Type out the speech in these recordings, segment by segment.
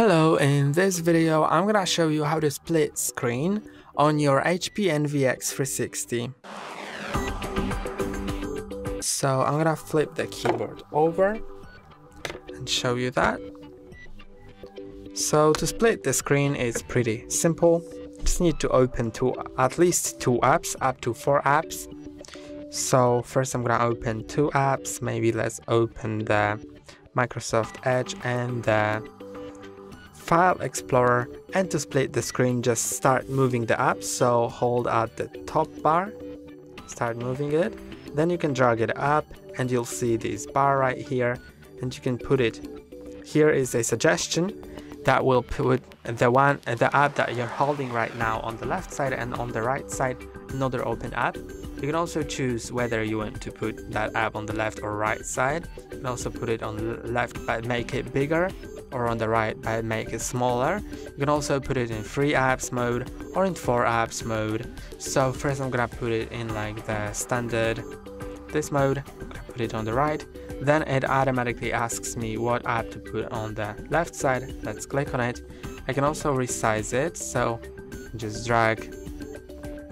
Hello, in this video I'm gonna show you how to split screen on your HP ENVY X360. So I'm gonna flip the keyboard over and show you that. So to split the screen is pretty simple. Just need to open two, at least two apps, up to four apps. So first I'm gonna open two apps, maybe let's open the Microsoft Edge and the File Explorer and to split the screen just start moving the app. So hold at the top bar start moving it. Then you can drag it up and you'll see this bar right here and you can put it. Here is a suggestion that will put the one the app that you're holding right now on the left side and on the right side another open app. You can also choose whether you want to put that app on the left or right side. Can also put it on the left but make it bigger or on the right by make it smaller. You can also put it in 3 apps mode or in 4 apps mode. So first I'm gonna put it in like the standard this mode, put it on the right, then it automatically asks me what app to put on the left side, let's click on it. I can also resize it, so just drag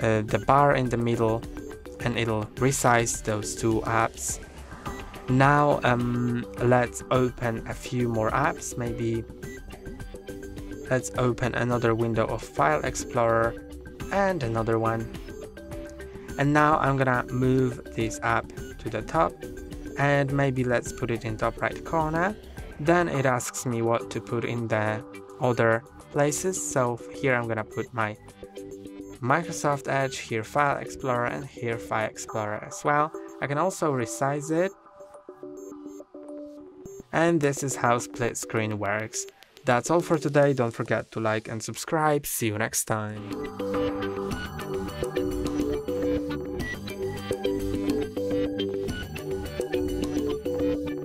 uh, the bar in the middle and it'll resize those two apps now um, let's open a few more apps, maybe let's open another window of File Explorer and another one. And now I'm gonna move this app to the top and maybe let's put it in top right corner. Then it asks me what to put in the other places. So here I'm gonna put my Microsoft Edge, here File Explorer and here File Explorer as well. I can also resize it and this is how split screen works. That's all for today, don't forget to like and subscribe, see you next time.